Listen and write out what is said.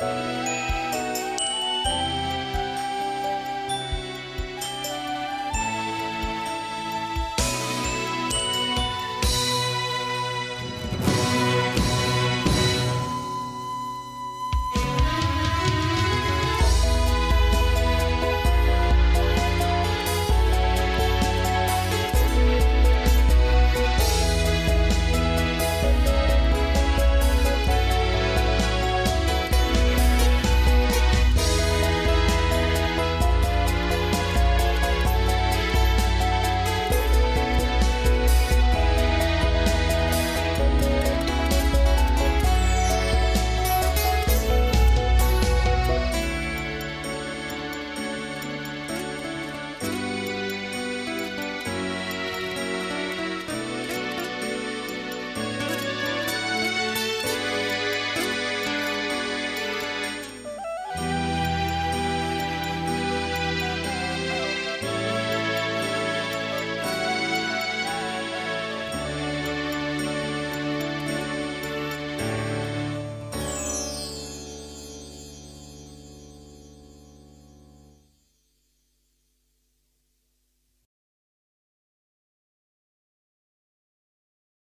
Bye.